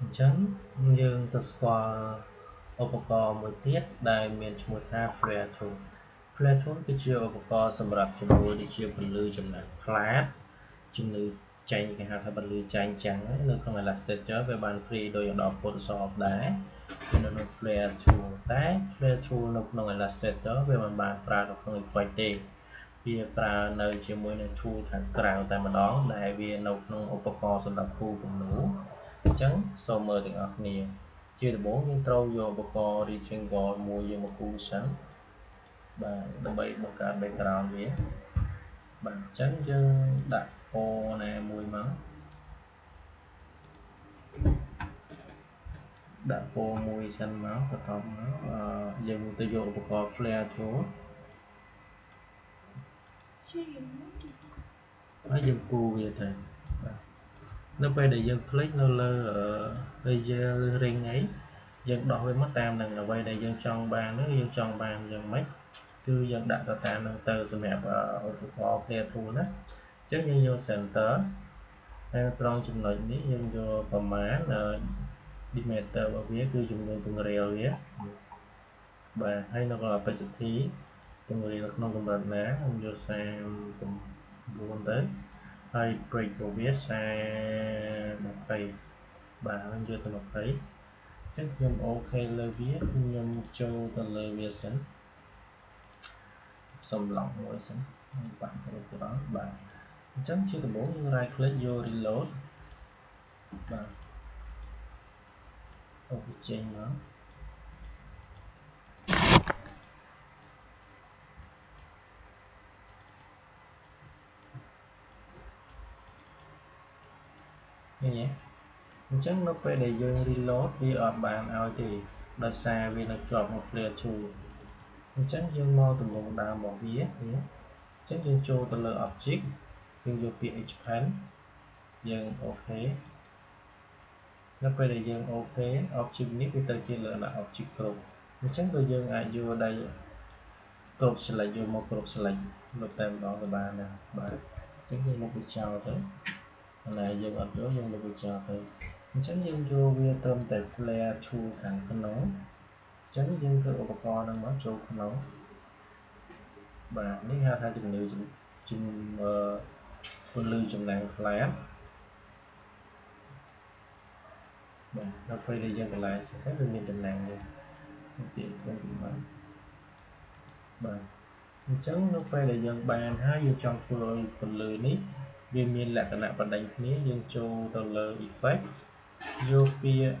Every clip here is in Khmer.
អញ្ចឹងយើងទៅស្គាល់ឧបករណ៍មួយទៀតដែលមានឈ្មោះថា flare tool flare tool គឺជាឧបករណ៍សម្រាប់ជំនួយដូចជាពន្លឺចំណាត់ផ្លាតជំនួយចែងគេហៅថាពន្លឺចែងចាំងនៅក្នុង Elasticsearch វាបាន free ដោយ Adobe Photoshop ដែរនៅក្នុង flare tool តែ flare tool នៅក្នុង Elasticsearch វាមិនបានប្រើនៅក្នុង Effect ទេវាប្រើនៅជាមួយនឹង tool ខាងក្រៅតែម្ដងដែលវានៅក្នុងឧបករណ៍សម្រាប់គូគំនូរអញ្ចឹងសូមមើលទាំងអស់គ្នា ជាដំបូងយើងត្រូវយកឧបករណ៍ rectangle មួយយកមកគូសិនបាទដើម្បីបង្កើត background វាបាទអញ្ចឹងយើងដាក់ពណ៌ណាមួយមកដាក់ពណ៌មួយសិនមកបន្ទាប់មកយើងទៅយកឧបករណ៍ flare tool ហើយយើងគូវាទៅបាទ នៅពេលដែលយើង click នៅលើ layer ឬ ring អីយើងដោះវាមកតាមនឹងអ្វីដែលយើងចង់បានហ្នឹងយើងចង់បានយ៉ាងម៉េចគឺយើងដាក់ទៅតាមនឹងទៅសម្រាប់ឧបករណ៍ clear tool ណាអញ្ចឹងយើងយក center ហើយត្រង់ចំណុចនេះយើងយកប្រមាណ diameter របស់វាគឺចំនួនពង្រាលវាបាទហើយនៅកន្លែង opacity ពង្រាលក្នុងកម្រិតណាខ្ញុំយក39ទៅ ហើយ break របស់វា40 20បាទខ្ញុំយកទៅ20អញ្ចឹងខ្ញុំអូខេលើវាខ្ញុំចូលទៅលើវាសិនសំឡងមួយសិនបាក់គ្រប់គ្រាន់បាទអញ្ចឹងជាដំបូងយើង right click យក reload បាទអូចេញមក នេះអញ្ចឹងនៅពេលដែលយើង reload វាអត់បានឲ្យទេដោយសារវានៅជាប់មក clear tool អញ្ចឹងយើងមកទម្រង់ដើមរបស់វាអញ្ចឹងយើងចូលទៅលើ object យើងយកពាក្យ expand យើងអូខេនៅពេលដែលយើងអូខេ object នេះវាទៅជាលក្ខណៈ object គ្រប់អញ្ចឹងក៏យើងអាចយកដៃគ្រប់ select យកមកគ្រប់ select លុបតែម្ដងក៏បានដែរបាទអញ្ចឹងយើងមកវាចោលទៅ ណាយើងអត់យកយើងលុបវាចោលទៅអញ្ចឹងយើងយកវាត្រឹមតែ flare tool ខាងក្នុងអញ្ចឹងយើងធ្វើឧបករណ៍ហ្នឹងមកចូលក្នុងបាទនេះហៅថាជំនឿជំអឺពន្លឺចំណងផ្លែបាទដល់ពេលដែលយើងកន្លែងចឹងទៅវាមានចំណងនេះទីទៅទីមកបាទអញ្ចឹងនៅពេលដែលយើងបានហើយយើងចង់ធ្វើឲ្យពន្លឺនេះ វាមានលក្ខណៈបណ្ដេញគ្នាយើងចូលទៅលើ effect យកពាក្យ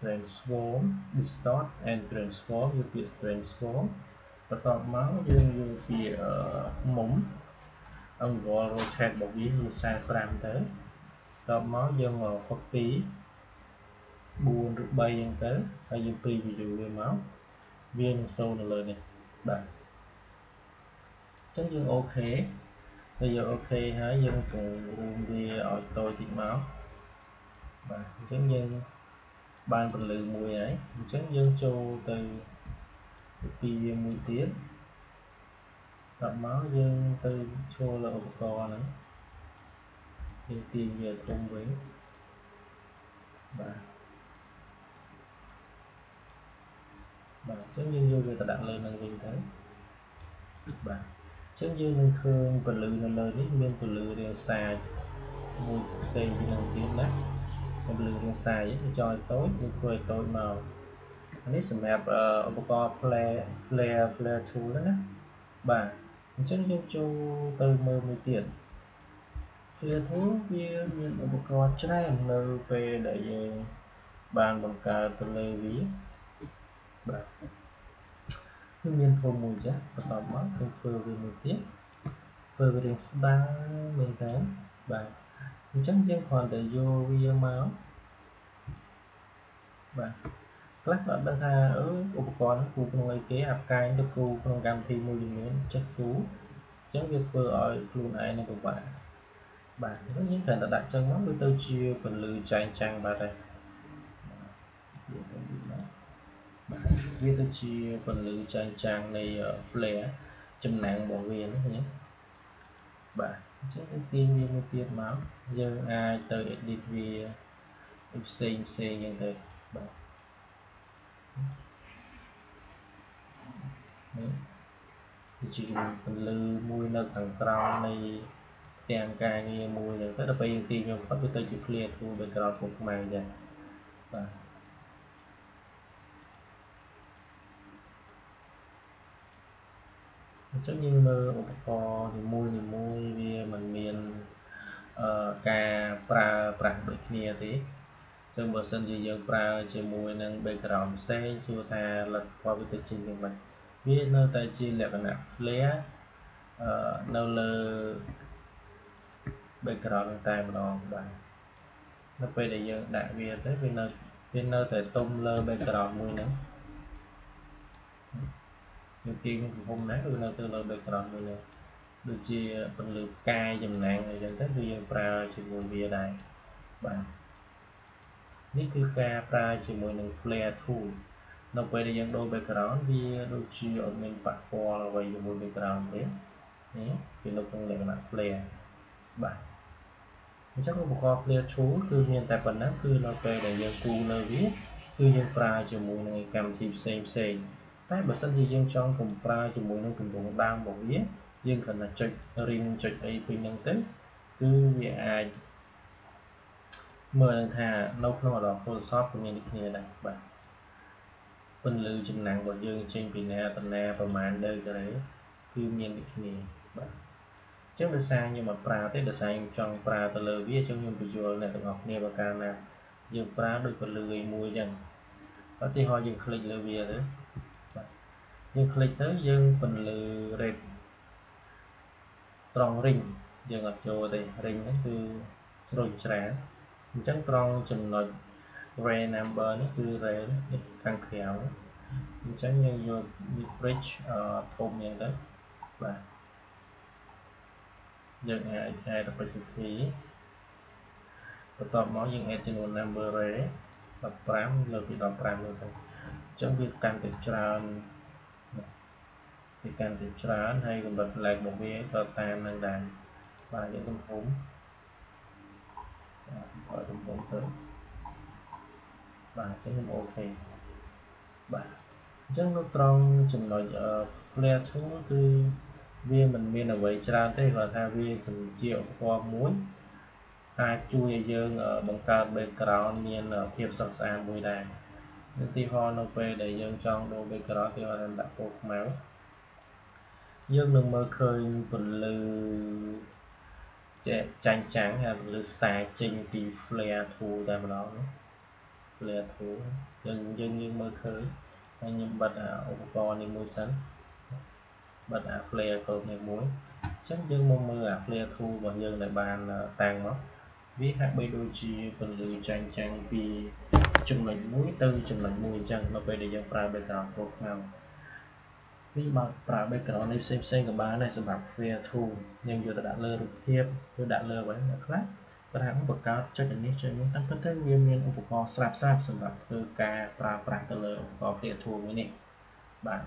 transform distort and transform យកពាក្យ transform បន្ទាប់មកយើងយកពាក្យមុំ angle rotate របស់វាគឺ45ទៅបន្ទាប់មកយើងមក copy 4ឬ3អញ្ចឹងទៅហើយយើង preview វាមកវានឹងសូននៅលើនេះបាទអញ្ចឹងយើងអូ ខេហើយយើងអូខេហើយយើងក៏រួមវាឲ្យតូចតិចមកបាទអញ្ចឹងយើងបានពន្លឺមួយហើយអញ្ចឹងយើងចូលទៅពីវាមួយទៀតដល់មកយើងទៅចូលលើឧបករណ៍ហ្នឹងយើងទាញវាធំវិញបាទបាទអញ្ចឹងយើងយកវាទៅដាក់លើនឹងវិញទៅបាទអញ្ចឹងយើងនឹងឃើញពលឺនៅលើនេះមានពលឺរាងសាយមួយផ្សេងពីនឹងទៀតណាពលឺរាងសាយចង់ឲ្យតូចយើងធ្វើឲ្យតូចមកនេះសម្រាប់ឧបករណ៍ flare flare flare tool ណាបាទអញ្ចឹងយើងចូលទៅមើលមួយទៀត flare tool វាមានឧបករណ៍ច្រើននៅពេលដែលយើងបានបង្កើតទៅលើវាបាទ គឺមានធំមួយចាស់បន្ទាប់មកគឺធ្វើវាមួយទៀតធ្វើវារៀងស្ដាងមែនតើបាទអញ្ចឹងយើងគ្រាន់តែយកវាមកបាទខ្លះក៏ដឹងថាអឺឧបករណ៍គូក្នុងអីគេអាប់កាយទៅគូក្នុងកម្មវិធីមួយចំនួនចេះគូអញ្ចឹងវាធ្វើឲ្យខ្លួនឯងនឹងពិបាកបាទអញ្ចឹងយើងត្រូវតែដាក់ចឹងមកវាទៅជាពន្លឺចែងចាំងបាទហើយ វាទៅជាពន្លឺចែងចាំងនៃ flare ចំណងរបស់វាណាបាទអញ្ចឹងទាញវាមួយទៀតមកយើងអាចទៅ edit វាផ្សេងផ្សេងយ៉ាងទៅបាទនេះជាពន្លឺមួយនៅខាងក្រោមនៃទាំងការងារមួយហ្នឹងទៅដល់ពេលយើងទាញយកផុតវាទៅជា clear to background ពុកខ្មៅអញ្ចឹងបាទ អញ្ចឹងយើងមើលឧបករណ៍នីមួយនីមួយវាមិនមានអឺការប្រើប្រាស់ដូចគ្នាទេចឹងបើសិនជាយើងប្រើជាមួយនឹង background ផ្សេងសួរថាលទ្ធផលវាទៅជាយ៉ាងម៉េចវានៅតែជាលក្ខណៈ flare អឺនៅលើ background តែម្ដងបាទនៅពេលដែលយើងដាក់វាទៅវានៅវានៅតែទុំលើ background មួយហ្នឹង យើងទាញកំពុំណាគឺនៅទៅលើ background មួយហ្នឹងដូចជាពន្លឺផ្កាយចំណាំងអីចឹងទៅគឺយើងប្រើជាមួយវាដែរបាទនេះគឺការប្រើជាមួយនឹង flare tool នៅពេលដែលយើងដូរ background វាដូចជាអត់មានប៉ះពាល់អ្វីជាមួយ background ទេនេះវានៅក្នុងលក្ខណៈ flare បាទអញ្ចឹងឧបករណ៍ clear tool គឺមានតែប៉ុណ្ណឹងគឺនៅពេលដែលយើងគូលើវាគឺយើងប្រើជាមួយនឹងកម្មវិធីផ្សេងផ្សេង តែបើសិនជាយើងចង់កំប្រើជាមួយនឹងគម្រោងដើមរបស់វាយើងគ្រាន់តែចុច ring ចុចអីពេញហ្នឹងទៅគឺវាអាចមើលថានៅក្នុង Adobe Photoshop ក៏មានដូចគ្នាដែរបាទពន្លឺចំណាំងរបស់យើងចេញពីណាទៅណាប្រហែលនៅទៅគឺមានដូចគ្នាបាទអញ្ចឹងដោយសារខ្ញុំមកប្រើទេដោយសារខ្ញុំចង់ប្រើទៅលើវាអញ្ចឹងខ្ញុំបញ្យល់អ្នកទាំងអស់គ្នាបើកាលណាយើងប្រើដូចពលឺឯមួយអញ្ចឹងឧទាហរណ៍យើងคลิกលើវាទៅបាទ យើងคลิกទៅយើងពន្លឺ red ត្រង់ ring យើងអត់ចូលទេ ring ហ្នឹងគឺស្រួលច្រើនអញ្ចឹងត្រង់ចំណុច ray number នេះគឺ ray នេះខាងក្រៅអញ្ចឹងយើងយក bridge ធំយ៉ាងទៅបាទយើងអាច add opacity បន្ទាប់មកយើង add ចំនួន number array 15លើកពី15លើទៅអញ្ចឹងវាកាន់តែច្រើន វាកាន់តែច្រើនហើយកម្រិត lag របស់វាក៏តាមនឹងដែរបាទយើងទំហំបាទទំហំទៅបាទអញ្ចឹងខ្ញុំអូខេបាទអញ្ចឹងនៅត្រង់ចំណុច flare tool គឺវាមិនមានអ្វីច្រើនទេគាត់ថាវាសំជាឧបករណ៍មួយអាចជួយឲ្យយើងបង្កើត background មានភាពស្រស់ស្អាតមួយដែរ ឧទាហរណ៍នៅពេលដែលយើងចង់ដូរ background គេឲ្យដាក់ពណ៌ខ្មៅយើងនឹងមើលឃើញពន្លឺចាញ់ចាំងហើយពន្លឺសាចេញពី flare tool តែម្ដង flare tool យើងយើងយើងមើលឃើញហើយខ្ញុំបិទឧបករណ៍នេះមួយសិនបិទអា flare code នេះមួយអញ្ចឹងយើងមកមើលអា flare tool របស់យើងដែលបានតាំងមកវាហាក់បីដូចជាពន្លឺចាញ់ចាំងពី ចំណុចមួយទៅចំណុចមួយអញ្ចឹងនៅពេលដែលយើងប្រើ background ពណ៌ខ្មៅនេះបើប្រើ background នេះផ្សេងផ្សេងក៏បានដែរសម្រាប់ flare tool យើងយកទៅដាក់លើរូបភាពឬដាក់លើអ្វីខ្លះគាត់ថាបង្កើតចុចនេះចុចនេះតាមពិតទៅវាមានឧបករណ៍ស្រាប់ស្រាប់សម្រាប់ធ្វើការប្រើប្រាស់ទៅលើឧបករណ៍ flare tool មួយនេះបាទ